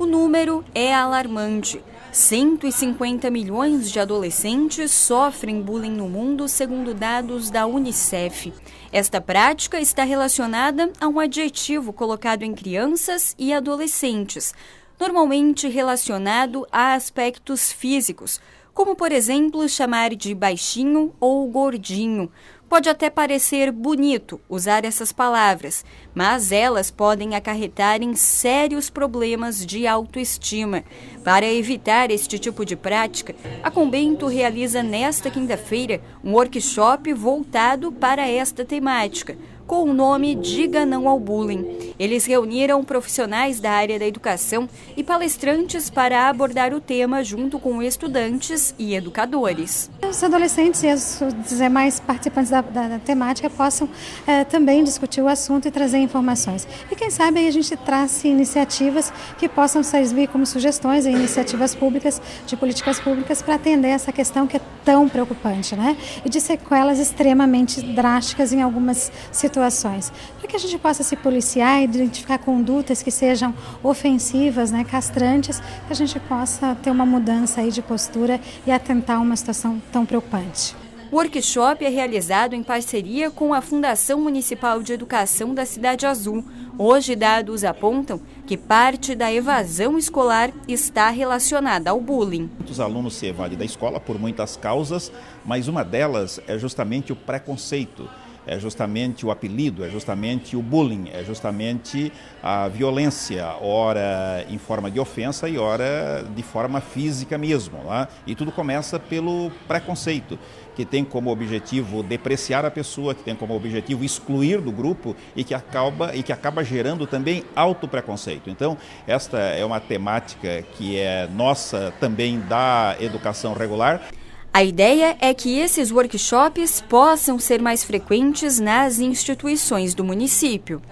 O número é alarmante. 150 milhões de adolescentes sofrem bullying no mundo, segundo dados da Unicef. Esta prática está relacionada a um adjetivo colocado em crianças e adolescentes, normalmente relacionado a aspectos físicos, como por exemplo chamar de baixinho ou gordinho. Pode até parecer bonito usar essas palavras, mas elas podem acarretar em sérios problemas de autoestima. Para evitar este tipo de prática, a Combento realiza nesta quinta-feira um workshop voltado para esta temática com o nome Diga Não ao Bullying. Eles reuniram profissionais da área da educação e palestrantes para abordar o tema junto com estudantes e educadores. Os adolescentes e os demais participantes da, da, da temática possam é, também discutir o assunto e trazer informações. E quem sabe a gente traz iniciativas que possam servir como sugestões e iniciativas públicas, de políticas públicas, para atender essa questão que é tão preocupante, né? E de sequelas extremamente drásticas em algumas situações para que a gente possa se policiar, identificar condutas que sejam ofensivas, né, castrantes, que a gente possa ter uma mudança aí de postura e atentar uma situação tão preocupante. O workshop é realizado em parceria com a Fundação Municipal de Educação da Cidade Azul. Hoje, dados apontam que parte da evasão escolar está relacionada ao bullying. Muitos alunos se evadem da escola por muitas causas, mas uma delas é justamente o preconceito é justamente o apelido, é justamente o bullying, é justamente a violência, ora em forma de ofensa e ora de forma física mesmo. Lá. E tudo começa pelo preconceito, que tem como objetivo depreciar a pessoa, que tem como objetivo excluir do grupo e que acaba, e que acaba gerando também autopreconceito. Então, esta é uma temática que é nossa também da educação regular. A ideia é que esses workshops possam ser mais frequentes nas instituições do município.